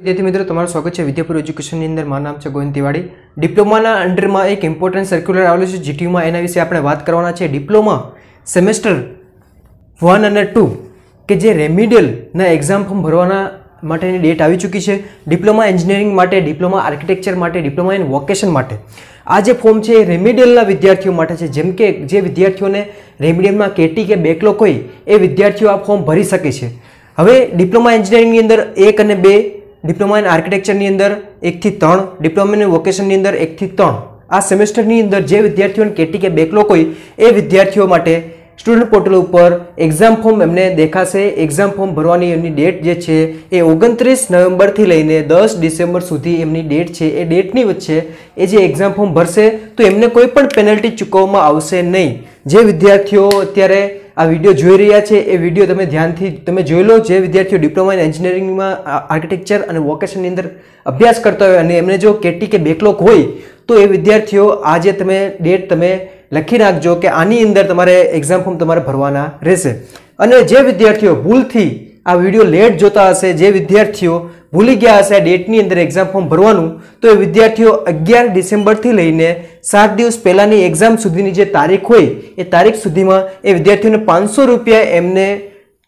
વિદ્યાર્થી મિત્રો, તમારું સ્વાગત છે વિદ્યાપુર એજ્યુકેશનની અંદર. મારું નામ છે ગોવિંદ તિવાડી. ડિપ્લોમાના અંડરમાં એક ઇમ્પોર્ટન્ટ સર્ક્યુલર આવેલું છે જીટીયુમાં એના વિશે આપણે વાત કરવાના છે. ડિપ્લોમા સેમેસ્ટર વન અને ટુ, કે જે રેમિડિયલના એક્ઝામ ફોર્મ ભરવાના માટેની ડેટ આવી ચૂકી છે. ડિપ્લોમા એન્જિનિયરિંગ માટે, ડિપ્લોમા આર્કિટેક્ચર માટે, ડિપ્લોમા ઇન વોકેશન માટે. આ જે ફોર્મ છે એ રેમિડિયલના વિદ્યાર્થીઓ માટે છે. જેમ કે જે વિદ્યાર્થીઓને રેમિડિયલમાં કેટી કે બેકલોક હોય, એ વિદ્યાર્થીઓ આ ફોર્મ ભરી શકે છે. હવે ડિપ્લોમા એન્જિનિયરિંગની અંદર એક અને બે ડિપ્લોમા ઇન આર્કિટેક્ચરની અંદર એકથી ત્રણ, ડિપ્લોમા ઇન વોકેશનની અંદર એકથી ત્રણ. આ સેમેસ્ટરની અંદર જે વિદ્યાર્થીઓને કેટી કે બેકલોક હોય, એ વિદ્યાર્થીઓ માટે સ્ટુડન્ટ પોર્ટલ ઉપર એક્ઝામ ફોર્મ એમને દેખાશે. એક્ઝામ ફોર્મ ભરવાની એમની ડેટ જે છે, એ ઓગણત્રીસ નવેમ્બરથી લઈને દસ ડિસેમ્બર સુધી એમની ડેટ છે. એ ડેટની વચ્ચે એ જે એક્ઝામ ફોર્મ ભરશે, તો એમને કોઈ પણ પેનલ્ટી ચૂકવવામાં આવશે નહીં. જે વિદ્યાર્થીઓ અત્યારે આ વીડિયો જોઈ રહ્યા છે. એ વીડિયો તમે ધ્યાનથી, તમે જોઈ લો જે વિદ્યાર્થીઓ ડિપ્લોમા ઇન એન્જિનિયરિંગમાં આર્કિટેક્ચર અને વોકેશનની અંદર અભ્યાસ કરતા હોય અને એમને જો કેટી કે બેકલોક હોય, તો એ વિદ્યાર્થીઓ આજે તમે ડેટ તમે લખી નાખજો કે આની અંદર તમારે એક્ઝામ ફોર્મ તમારે ભરવાના રહેશે. અને જે વિદ્યાર્થીઓ ભૂલથી આ વીડિયો લેટ જોતા હશે, જે વિદ્યાર્થીઓ ભૂલી ગયા હશે આ ડેટની અંદર એક્ઝામ ફોર્મ ભરવાનું. તો એ વિદ્યાર્થીઓ અગિયાર ડિસેમ્બરથી લઈને સાત દિવસ પહેલાંની એક્ઝામ સુધીની જે તારીખ હોય, એ તારીખ સુધીમાં એ વિદ્યાર્થીઓને પાંચસો રૂપિયા એમને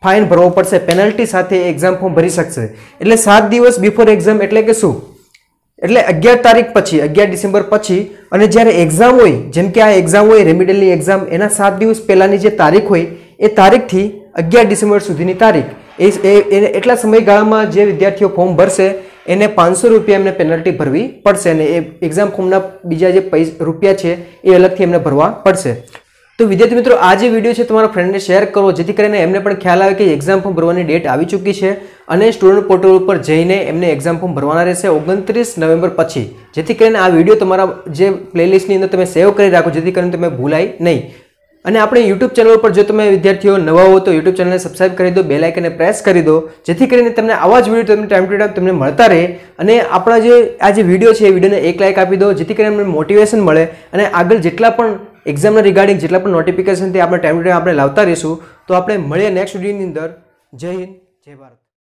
ફાઇન ભરવો પડશે પેનલ્ટી સાથે એક્ઝામ ફોર્મ ભરી શકશે. એટલે સાત દિવસ બિફોર એક્ઝામ એટલે કે શું? એટલે અગિયાર તારીખ પછી, અગિયાર ડિસેમ્બર પછી, અને જ્યારે એક્ઝામ હોય, જેમ કે આ એક્ઝામ હોય રેમિડલની એક્ઝામ એના સાત દિવસ પહેલાંની જે તારીખ હોય, એ તારીખથી અગિયાર ડિસેમ્બર સુધીની તારીખ. એ એટલા સમયગાળામાં જે વિદ્યાર્થીઓ ફોર્મ ભરશે, એને પાંચસો રૂપિયા એમને પેનલ્ટી ભરવી પડશે અને એ એક્ઝામ ફોર્મના બીજા જે પૈસા રૂપિયા છે, એ અલગથી એમને ભરવા પડશે. તો વિદ્યાર્થી મિત્રો, આ જે વીડિયો છે તમારા ફ્રેન્ડને શેર કરો, જેથી કરીને એમને પણ ખ્યાલ આવે કે એક્ઝામ ફોર્મ ભરવાની ડેટ આવી ચૂકી છે અને સ્ટુડન્ટ પોર્ટલ ઉપર જઈને એમને એક્ઝામ ફોર્મ ભરવાના રહેશે ઓગણત્રીસ નવેમ્બર પછી. જેથી કરીને આ વીડિયો તમારા જે પ્લેલિસ્ટની અંદર તમે સેવ કરી રાખો, જેથી કરીને તમે ભૂલાય નહીં. અને આપણે યુટ્યુબ ચેનલ પર જો તમે વિદ્યાર્થીઓ નવા હો તો યુટ્યુબ ચેનલને સબસ્ક્રાઇબ કરી દો બેલ આઇકનને પ્રેસ કરી દો, જેથી કરીને તમને આવા જ વીડિયો તમને ટાઈમ ટુ ટાઈમ તમને મળતા રહે અને આપણા જે, આ જે વીડિયો છે એ વિડીયોને એક લાઇક આપી દો, જેથી કરીને અમને મોટિવેશન મળે અને આગળ જેટલા પણ એક્ઝામના રિગાર્ડિંગ જેટલા પણ નોટિફિકેશન તે આપણે ટાઈમ ટુ ટાઈમ આપણે લાવતા રહીશું. તો આપણે મળીએ નેક્સ્ટ વિડીયોની અંદર. જય હિન્દ, જય ભારત.